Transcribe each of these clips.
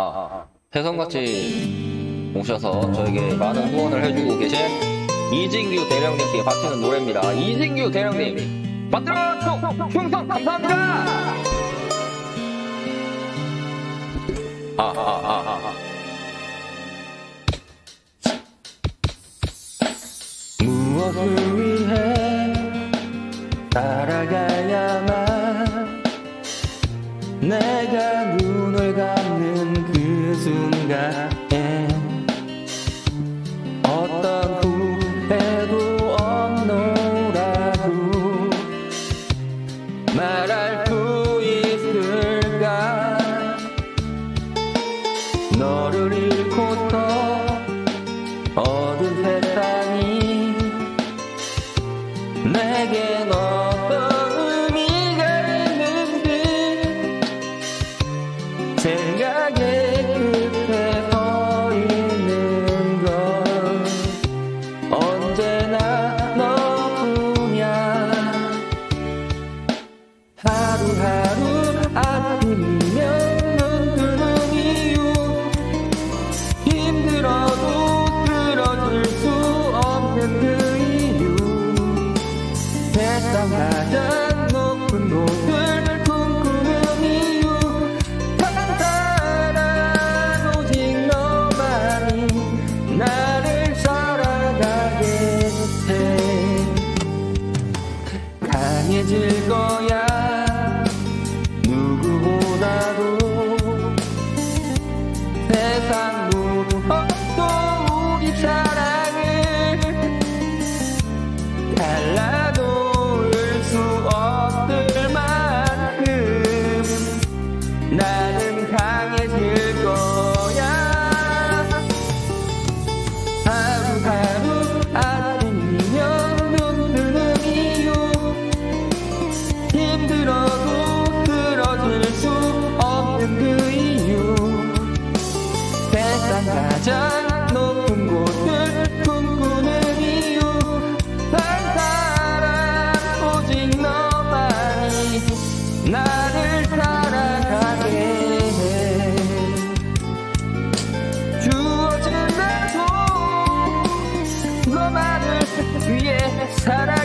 아, 혜성같이 오셔서 저에게 많은 후원을 해주고 계신 이진규 대령님께 바치는 노래입니다. 이진규 대령님, 만들어 충성 감사합니다! 아, 아, 아, 아, 아. 무엇을 위해 살아가야만 내 너를 잃고서 어두운 세상이 내겐 어떤 의미가 있는지 생각의 끝에 서 있는 건 언제나 너뿐이야. 하루하루 아침이 가장 높은 곳을 꿈꾸는 이유. 한 사람 오직 너만이 나를 살아가게 해 강해질 거야 세상 가장 높은 곳을 꿈꾸는 이유. 한 사람 오직 너만이 나를 살아가게 해. 주어진 대로 너만을 위해 살아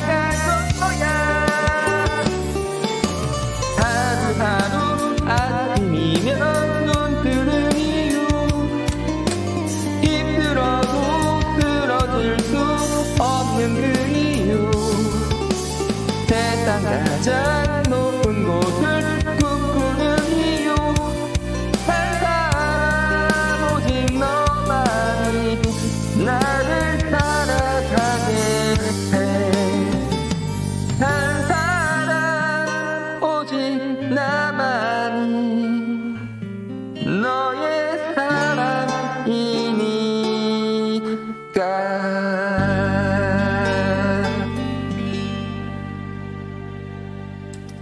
가장 높은 곳을 꿈꾸는 이유. 한 사람 오직 너만이 나를 살아가게 해한 사람 오직 나만이 너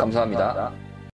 사람이니까 감사합니다.